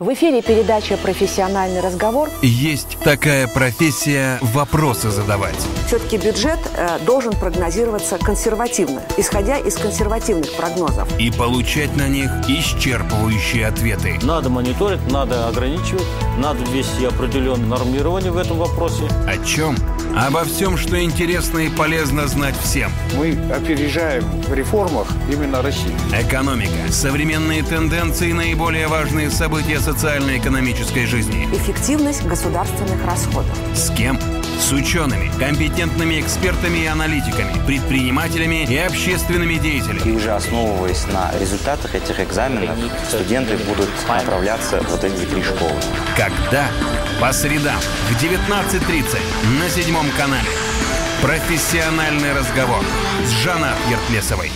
В эфире передача «Профессиональный разговор». Есть такая профессия «Вопросы задавать». Все-таки бюджет э, должен прогнозироваться консервативно, исходя из консервативных прогнозов. И получать на них исчерпывающие ответы. Надо мониторить, надо ограничивать, надо ввести определенное нормирование в этом вопросе. О чем? Обо всем, что интересно и полезно знать всем. Мы опережаем в реформах именно Россию. Экономика, современные тенденции, наиболее важные события социально-экономической жизни. Эффективность государственных расходов. С кем? С учеными, компетентными экспертами и аналитиками, предпринимателями и общественными деятелями. И уже основываясь на результатах этих экзаменов, студенты будут направляться в вот эти три школы. Когда? По средам в 19.30 на седьмом канале. Профессиональный разговор с Жанной Ертлесовой.